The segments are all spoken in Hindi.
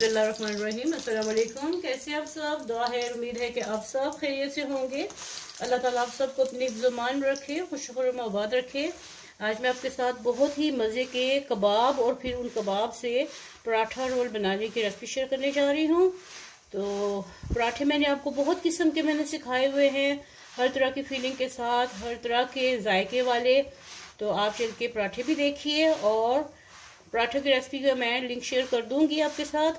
रहीम कैसे आप सब? दुआ है, उम्मीद है कि आप सब खैरियत से होंगे। अल्लाह ताला आप सबको अपनी ज़ुमान रखे खुश आबाद रखे। आज मैं आपके साथ बहुत ही मज़े के कबाब और फिर उन कबाब से पराठा रोल बनाने की रेसिपी शेयर करने जा रही हूँ। तो पराठे मैंने आपको बहुत किस्म के मैंने सिखाए हुए हैं, हर तरह की फीलिंग के साथ, हर तरह के जायके वाले। तो आप चल के पराठे भी देखिए और पराठे की रेसिपी का मैं लिंक शेयर कर दूँगी आपके साथ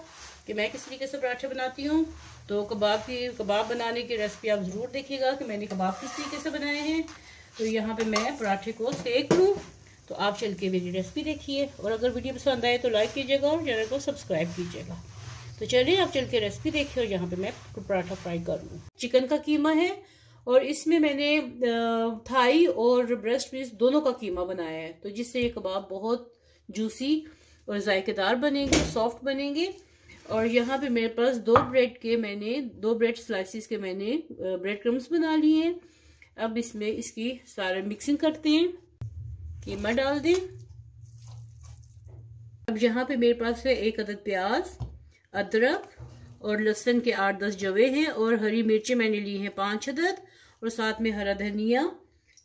कि मैं किस तरीके से पराठे बनाती हूँ। तो कबाब की, कबाब बनाने की रेसिपी आप ज़रूर देखिएगा कि मैंने कबाब किस तरीके से बनाए हैं। तो यहाँ पे मैं पराठे को सेक लूँ। तो आप चल के मेरी रेसिपी देखिए और अगर वीडियो पसंद आए तो लाइक कीजिएगा और चैनल को सब्सक्राइब कीजिएगा। तो चलिए आप चल के रेसिपी देखिए और यहाँ पे मैं पराठा फ्राई कर लूँ। चिकन का कीमा है और इसमें मैंने थाई और ब्रेस्ट पीस दोनों का कीमा बनाया है। तो जिससे ये कबाब बहुत जूसी और जायकेदार बनेंगे सॉफ्ट बनेंगे। और यहाँ पे मेरे पास दो ब्रेड के मैंने, दो ब्रेड स्लाइसिस के मैंने ब्रेड क्रम्स बना लिए हैं। अब इसमें इसकी सारे मिक्सिंग करते हैं। कीमा डाल दें। अब यहाँ पे मेरे पास है एक अदद प्याज, अदरक और लहसुन के आठ दस जवे हैं और हरी मिर्चें मैंने ली हैं पाँच अदद और साथ में हरा धनिया।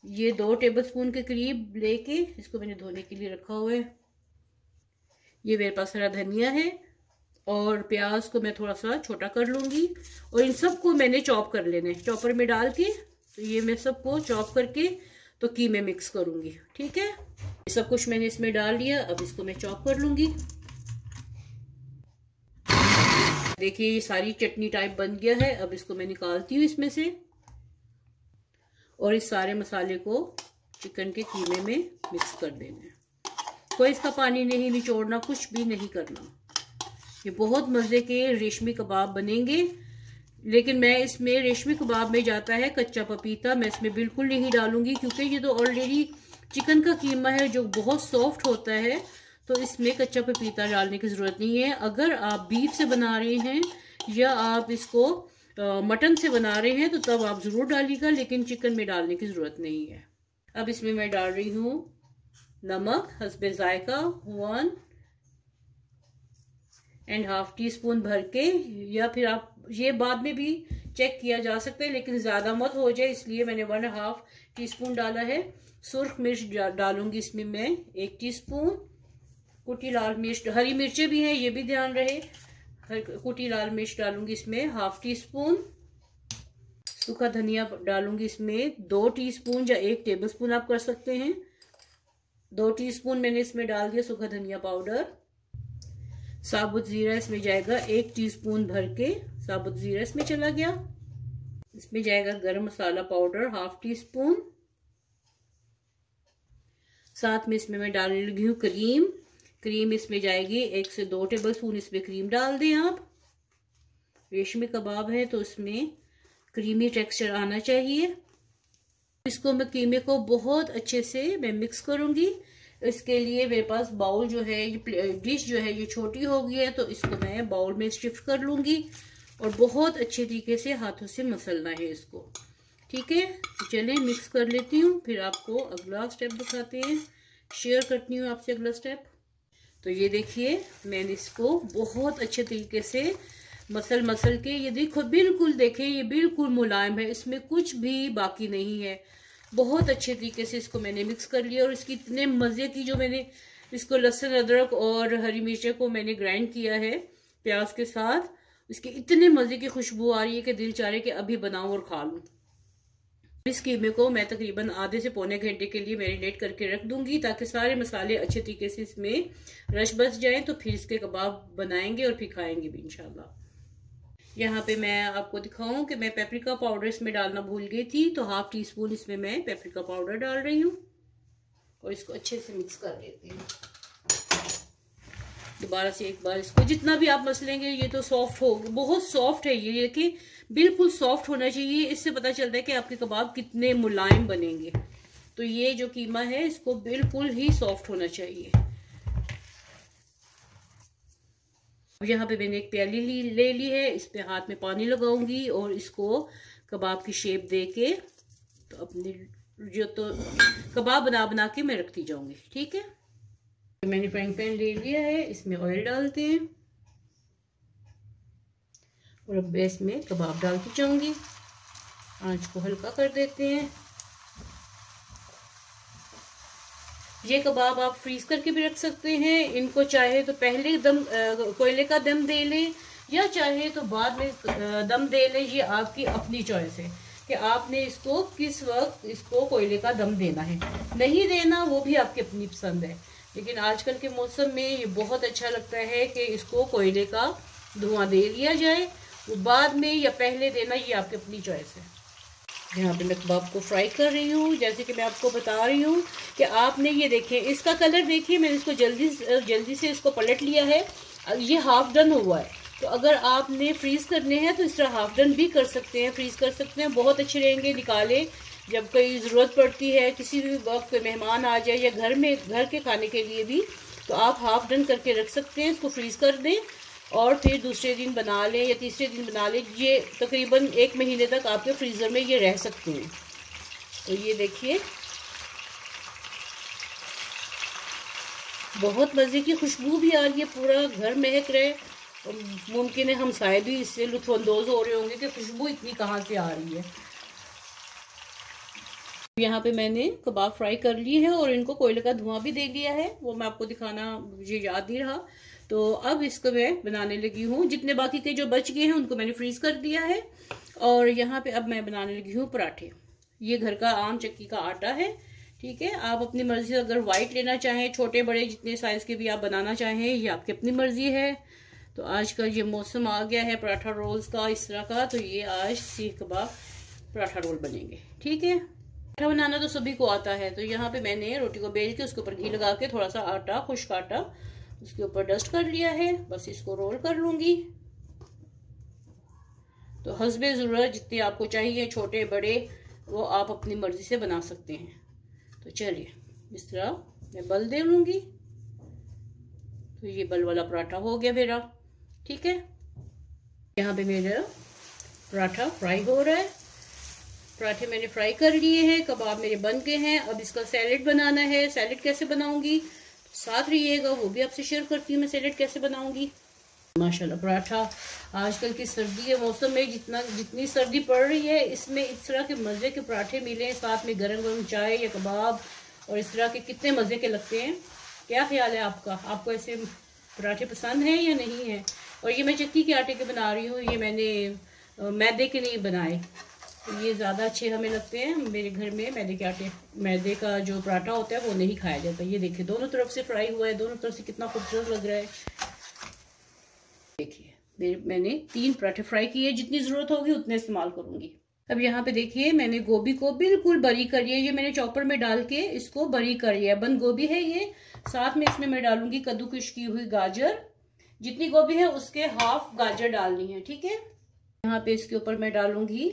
ये दो टेबलस्पून के करीब लेके इसको मैंने धोने के लिए रखा हुआ है। ये मेरे पास हरा धनिया है और प्याज को मैं थोड़ा सा छोटा कर लूँगी और इन सबको मैंने चॉप कर लेना है। चॉपर में डाल के तो ये मैं सबको चॉप करके तो की में मिक्स करूँगी, ठीक है? सब कुछ मैंने इसमें डाल लिया अब इसको मैं चॉप कर लूँगी। देखिए सारी चटनी टाइप बन गया है, अब इसको मैं निकालती हूँ इसमें से। और इस सारे मसाले को चिकन के कीमे में मिक्स कर देना है। कोई इसका पानी नहीं, निचोड़ना, कुछ भी नहीं करना। ये बहुत मज़े के रेशमी कबाब बनेंगे, लेकिन मैं इसमें रेशमी कबाब में जाता है कच्चा पपीता। मैं इसमें बिल्कुल नहीं डालूँगी, क्योंकि ये तो ऑलरेडी चिकन का कीमा है, जो बहुत सॉफ्ट होता है तो इसमें कच्चा पपीता डालने की ज़रूरत नहीं है। अगर आप बीफ से बना रहे हैं, या आप इसको मटन से बना रहे हैं तो तब आप ज़रूर डालिएगा, लेकिन चिकन में डालने की ज़रूरत नहीं है। अब इसमें मैं डाल रही हूँ नमक हसबे जायका, one and half teaspoon भर के, या फिर आप ये बाद में भी चेक किया जा सकता है, लेकिन ज़्यादा मत हो जाए, इसलिए मैंने वन हाफ़ टी स्पून डाला है। सुर्ख मिर्च डालूँगी इसमें मैं एक टी स्पून कुटी लाल मिर्च, हरी मिर्चें भी हैं, ये भी ध्यान रहे। कुटी लाल मिर्च डालूँगी इसमें हाफ़ टी स्पून सूखा धनिया डालूँगी इसमें दो टीस्पून या एक टेबलस्पून आप कर सकते हैं। दो टीस्पून मैंने इसमें डाल दिया सूखा धनिया पाउडर साबुत जीरा इसमें जाएगा, एक टीस्पून भर के साबुत जीरा इसमें चला गया। इसमें जाएगा garam masala powder half teaspoon साथ में इसमें मैं डालने लगी हूँ क्रीम क्रीम इसमें जाएगी एक से दो टेबल स्पून इसमें क्रीम डाल दें आप। रेशमी कबाब है तो इसमें क्रीमी टेक्सचर आना चाहिए। इसको मैं कीमे को बहुत अच्छे से मैं मिक्स करूँगी। इसके लिए मेरे पास बाउल जो है, ये डिश जो है, ये छोटी हो गई है तो इसको मैं बाउल में शिफ्ट कर लूँगी और बहुत अच्छे तरीके से हाथों से मसलना है इसको। ठीक है? तो चलें मिक्स कर लेती हूँ, फिर आपको अगला स्टेप दिखाते हैं। शेयर करती हूँ आपसे अगला स्टेप तो ये देखिए, मैंने इसको बहुत अच्छे तरीके से मसल मसल के, ये देखो, बिल्कुल देखें, ये बिल्कुल मुलायम है, इसमें कुछ भी बाकी नहीं है। बहुत अच्छे तरीके से इसको मैंने मिक्स कर लिया और इसकी इतने मज़े की जो मैंने इसको लहसुन, अदरक और हरी मिर्चें को मैंने ग्राइंड किया है प्याज के साथ। इसकी इतने मज़े की खुशबू आ रही है कि दिल चाह रहे कि अभी बनाऊँ और खा लूँ। इस कीमे को मैं तकरीबन आधे से पौने घंटे के लिए मैरिनेट करके रख दूँगी ताकि सारे मसाले अच्छे तरीके से इसमें रश बच जाएँ तो फिर इसके कबाब बनाएँगे और फिर खाएँगे भी, इंशाल्लाह। यहाँ पे मैं आपको दिखाऊँ कि मैं पेपरिका पाउडर इसमें डालना भूल गई थी तो हाफ़ टी स्पून इसमें मैं पेपरिका पाउडर डाल रही हूँ। और इसको अच्छे से मिक्स कर लेती हूँ। दोबारा से एक बार इसको, जितना भी आप मसलेंगे, ये तो सॉफ्ट हो, बहुत सॉफ्ट है ये कि बिल्कुल सॉफ्ट होना चाहिए। इससे पता चलता है कि आपके कबाब कितने मुलायम बनेंगे। तो ये जो कीमा है, इसको बिल्कुल ही सॉफ्ट होना चाहिए अब यहाँ पे मैंने एक प्याली ली, ले ली है, इस पे हाथ में पानी लगाऊँगी और इसको कबाब की शेप दे के तो अपने जो तो कबाब बना बना के मैं रखती जाऊँगी, ठीक है? मैंने फ्राइंग पैन ले लिया है, इसमें ऑयल डालते हैं। और अब इसमें कबाब डालती जाऊँगी। आँच को हल्का कर देते हैं। ये कबाब आप फ्रीज करके भी रख सकते हैं। इनको चाहे तो पहले दम कोयले का दम दे लें, या चाहे तो बाद में दम दे लें, ये आपकी अपनी चॉइस है कि आपने इसको किस वक्त इसको कोयले का दम देना है। नहीं देना, वो भी आपकी अपनी पसंद है। लेकिन आजकल के मौसम में ये बहुत अच्छा लगता है कि इसको कोयले का धुआँ दे लिया जाए, वो बाद में या पहले देना, ये आपकी अपनी चॉइस है। यहाँ पे मैं कबाब को फ्राई कर रही हूँ। जैसे कि मैं आपको बता रही हूँ कि आपने ये देखें, इसका कलर देखिए, मैंने इसको जल्दी जल्दी से इसको पलट लिया है। ये हाफ़ डन हुआ है। तो अगर आपने फ्रीज़ करने हैं तो इस तरह हाफ़ डन भी कर सकते हैं फ्रीज़ कर सकते हैं। बहुत अच्छे रहेंगे, निकाले। जब कोई ज़रूरत पड़ती है, किसी भी वक्त मेहमान आ जाए या घर में, घर के खाने के लिए भी तो आप हाफ़ डन करके रख सकते हैं, इसको फ्रीज़ कर दें। और फिर दूसरे दिन बना लें या तीसरे दिन बना लें, ये तकरीबन एक महीने तक आपके फ्रीज़र में ये रह सकते हैं। तो ये देखिए। बहुत मज़े की खुशबू भी आ रही है, पूरा घर महक रहे मुमकिन है हम शायद भी इससे लुफानंदोज हो रहे होंगे कि खुशबू इतनी कहाँ से आ रही है। यहाँ पे मैंने कबाब फ्राई कर लिए हैं और इनको कोयले का धुआँ भी दे दिया है। वो मैं आपको दिखाना, मुझे याद नहीं रहा। तो अब इसको मैं बनाने लगी हूँ। जितने बाकी के जो बच गए हैं, उनको मैंने फ्रीज कर दिया है। और यहाँ पे अब मैं बनाने लगी हूँ पराठे। ये घर का आम चक्की का आटा है, ठीक है? आप अपनी मर्ज़ी अगर व्हाइट लेना चाहें, छोटे, बड़े, जितने साइज़ के भी आप बनाना चाहें, ये आपकी अपनी मर्ज़ी है। तो आज का ये मौसम आ गया है पराठा रोल्स का इस तरह का तो ये आज सीख कबाब पराठा रोल बनेंगे, ठीक है? पराठा बनाना तो सभी को आता है तो यहाँ पे मैंने रोटी को बेल के उसके ऊपर घी लगा के थोड़ा सा आटा, खुश्क आटा उसके ऊपर डस्ट कर लिया है, बस इसको रोल कर लूँगी। तो हसबे ज़रूरत जितने आपको चाहिए, छोटे, बड़े, वो आप अपनी मर्ज़ी से बना सकते हैं। तो चलिए, इस तरह मैं बल दे लूँगी। तो ये बल वाला पराठा हो गया मेरा, ठीक है? यहाँ पे मेरा पराठा फ्राई हो रहा है। पराठे मैंने फ्राई कर लिए हैं, कबाब मेरे बन गए हैं। अब इसका सैलेड बनाना है। सैलेड कैसे बनाऊँगी? साथ रहिएगा, वो भी आपसे शेयर करती हूँ मैं सैलेड कैसे बनाऊँगी। माशाल्लाह, पराठा आजकल की सर्दी के मौसम में जितना, जितनी सर्दी पड़ रही है, इसमें इस तरह के मज़े के पराठे मिले हैं, साथ में गर्म गर्म चाय या कबाब, और इस तरह के कितने मज़े के लगते हैं। क्या ख्याल है आपका? आपको ऐसे पराठे पसंद हैं या नहीं है? और ये मैं चक्की के आटे के बना रही हूँ, ये मैंने, मैदे के नहीं बनाए। ये ज़्यादा अच्छे हमें लगते हैं मेरे घर में मैदे के आटे, मैदे का जो पराठा होता है वो नहीं खाया जाता। ये देखिए, दोनों तरफ़ से फ्राई हुआ है, दोनों तरफ़ से कितना खूबसूरत लग रहा है। देखिए, मेरे, मैंने तीन पराठे फ्राई किए जितनी ज़रूरत होगी उतने इस्तेमाल करूँगी। अब यहाँ पे देखिए, मैंने गोभी को बिल्कुल बरी कर लिया ये मैंने चॉपर में डाल के इसको बरी कर लिया बंद गोभी है ये। साथ में इसमें मैं डालूँगी कद्दूकश की हुई गाजर। जितनी गोभी है उसके हाफ़ गाजर डालनी है, ठीक है? यहाँ पे इसके ऊपर मैं डालूँगी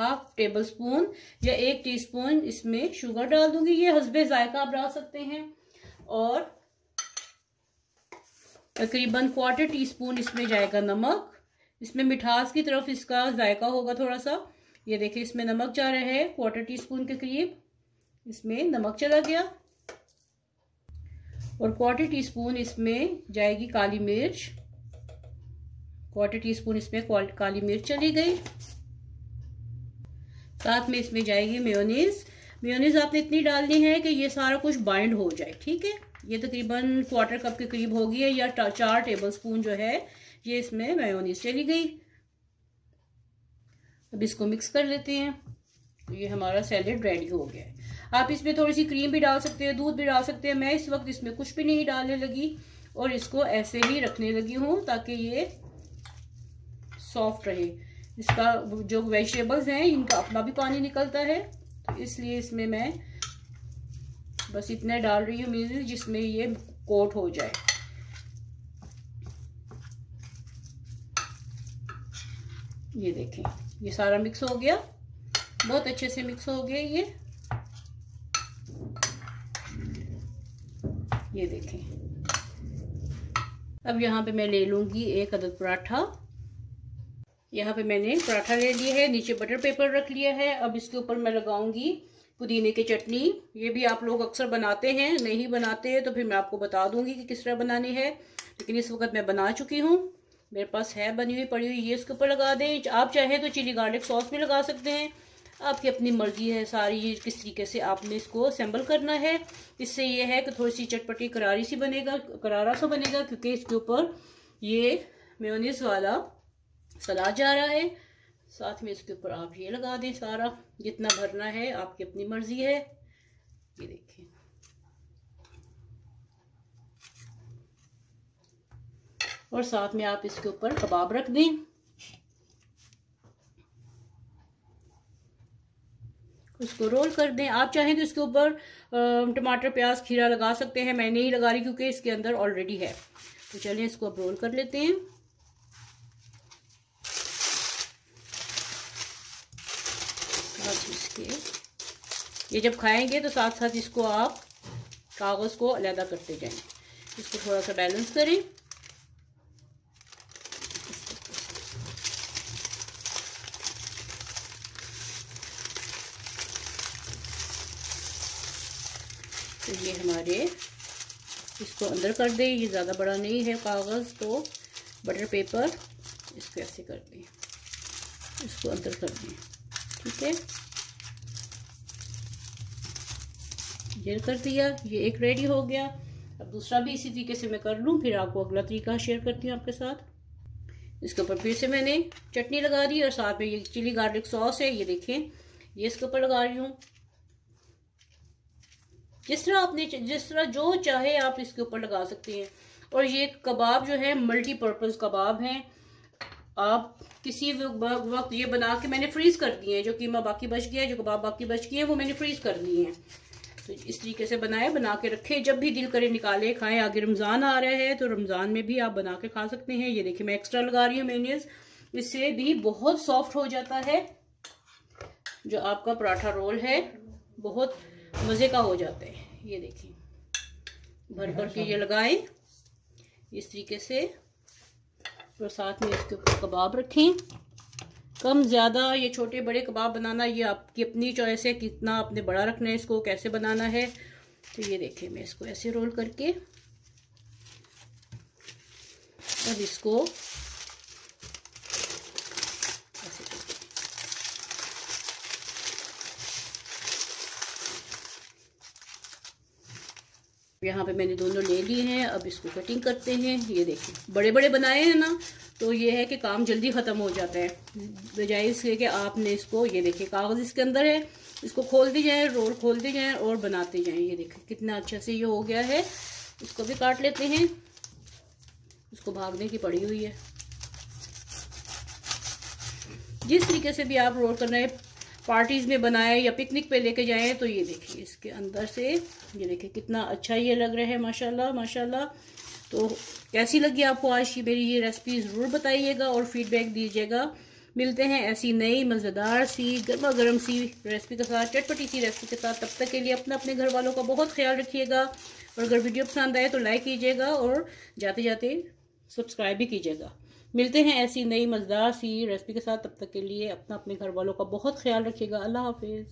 हाफ़ टेबल स्पून या एक टीस्पून इसमें शुगर डाल दूँगी। ये हसबे जायका आप डाल सकते हैं। और तकरीबन क्वार्टर टी स्पून इसमें जाएगा नमक। इसमें मिठास की तरफ़ इसका जायका होगा थोड़ा सा ये देखिए, इसमें नमक जा रहा है क्वार्टर टी स्पून के करीब। इसमें नमक चला गया। और क्वार्टर टी स्पून इसमें जाएगी काली मिर्च। क्वार्टर टी स्पून इसमें काली मिर्च चली गई। साथ में इसमें जाएगी मेयोनीज। मेयोनीज आपने इतनी डालनी है कि ये सारा कुछ बाइंड हो जाए, ठीक है? ये तकरीबन क्वार्टर कप के करीब होगी या चार टेबल स्पून जो है, ये इसमें मेयोनीज चली गई। अब इसको मिक्स कर लेते हैं। तो ये हमारा सैलेड रेडी हो गया है। आप इसमें थोड़ी सी क्रीम भी डाल सकते हैं, दूध भी डाल सकते हैं। मैं इस वक्त इसमें कुछ भी नहीं डालने लगी और इसको ऐसे ही रखने लगी हूँ ताकि ये सॉफ्ट रहे। इसका जो वेजिटेबल्स हैं, इनका अपना भी पानी निकलता है। तो इसलिए इसमें मैं बस इतने डाल रही हूँ मीज जिसमें ये कोट हो जाए। ये देखें, ये सारा मिक्स हो गया। बहुत अच्छे से मिक्स हो गया ये। ये देखें। अब यहाँ पे मैं ले लूँगी एक अदद पराठा। यहाँ पे मैंने पराठा ले लिया है, नीचे बटर पेपर रख लिया है। अब इसके ऊपर मैं लगाऊँगी पुदीने की चटनी। ये भी आप लोग अक्सर बनाते हैं, नहीं बनाते हैं तो फिर मैं आपको बता दूँगी कि किस तरह बनानी है। लेकिन इस वक्त मैं बना चुकी हूँ। मेरे पास है बनी हुई, पड़ी हुई, ये इसके ऊपर लगा दें। आप चाहें तो चिली गार्लिक सॉस भी लगा सकते हैं। आपकी अपनी मर्ज़ी है, सारी किस तरीके से आपने इसको असेंबल करना है। इससे ये है कि थोड़ी सी चटपटी करारी सी बनेगा, करारा सा बनेगा, क्योंकि इसके ऊपर ये मेयोनीस वाला सलाद जा रहा है। साथ में इसके ऊपर आप ये लगा दें सारा, जितना भरना है, आपकी अपनी मर्ज़ी है। ये देखें और साथ में आप इसके ऊपर कबाब रख दें। उसको रोल कर दें। आप चाहें तो इसके ऊपर टमाटर, प्याज, खीरा लगा सकते हैं। मैं नहीं लगा रही क्योंकि इसके अंदर ऑलरेडी है। तो चलिए इसको अब रोल कर लेते हैं इसके ये जब खाएँगे तो साथ साथ इसको आप कागज़ को अलहदा करते जाएँ। इसको थोड़ा सा बैलेंस करें। तो ये हमारे इसको अंदर कर दें। ये ज़्यादा बड़ा नहीं है कागज़ तो बटर पेपर इसको ऐसे कर दें। इसको अंदर कर दें। ठीक है? ये कर दिया, ये एक रेडी हो गया। अब दूसरा भी इसी तरीके से मैं कर लूँ, फिर आपको अगला तरीका शेयर करती हूँ आपके साथ। इसके ऊपर फिर से मैंने चटनी लगा दी और साथ में ये चिली गार्लिक सॉस है, ये देखें। ये इसके ऊपर लगा रही हूँ। जिस तरह आपने जिस तरह जो चाहे आप इसके ऊपर लगा सकते हैं। और ये कबाब जो है मल्टीपर्पज़ कबाब हैं। आप किसी वक्त ये बना के मैंने फ्रीज कर दिए हैं, जो कीमा बाकी बच गया है जो कबाब बाकी बच गए हैं, वो मैंने फ्रीज कर दिए हैं। तो इस तरीके से बनाए बना के रखे। जब भी दिल करे निकाले खाएँ। आगे रमज़ान आ रहा है तो रमज़ान में भी आप बना के खा सकते हैं। ये देखिए मैं एक्स्ट्रा लगा रही हूँ मेन्यूज इससे भी बहुत सॉफ्ट हो जाता है। जो आपका पराठा रोल है बहुत मज़े का हो जाता है। ये देखिए भर भर के ये लगाए। इस तरीके से और साथ में इसके ऊपर कबाब रखें। कम ज़्यादा ये छोटे बड़े कबाब बनाना, ये आपकी अपनी चॉइस है कितना आपने बड़ा रखना है, इसको कैसे बनाना है। तो ये देखिए मैं इसको ऐसे रोल करके, अब इसको यहाँ पे मैंने दोनों ले लिए हैं, अब इसको कटिंग करते हैं। ये देखिए बड़े बड़े बनाए हैं ना तो ये है कि काम जल्दी ख़त्म हो जाता है। बजाय इसके कि आपने इसको, ये देखिए, कागज़ इसके अंदर है। इसको खोलते जाएँ, रोल खोलते जाएँ और बनाते जाएँ। ये देखिए, कितना अच्छा से ये हो गया है। इसको भी काट लेते हैं। इसको भागने की पड़ी हुई है। जिस तरीके से भी आप रोल करना है, पार्टीज़ में बनाए या पिकनिक पे लेके जाएँ तो ये देखिए, इसके अंदर से, ये देखिए, कितना अच्छा ये लग रहा है, माशाल्लाह माशाल्लाह। तो कैसी लगी आपको आज की मेरी ये रेसिपी ज़रूर बताइएगा और फीडबैक दीजिएगा। मिलते हैं ऐसी नई मज़ेदार सी गर्मा गर्म सी रेसिपी के साथ, चटपटी सी रेसिपी के साथ। तब तक के लिए अपना अपने घर वालों का बहुत ख्याल रखिएगा। और अगर वीडियो पसंद आए तो लाइक कीजिएगा और जाते जाते सब्सक्राइब भी कीजिएगा। मिलते हैं ऐसी नई मज़ेदार सी रेसिपी के साथ। तब तक के लिए अपना अपने घर वालों का बहुत ख्याल रखिएगा। अल्लाह हाफिज़।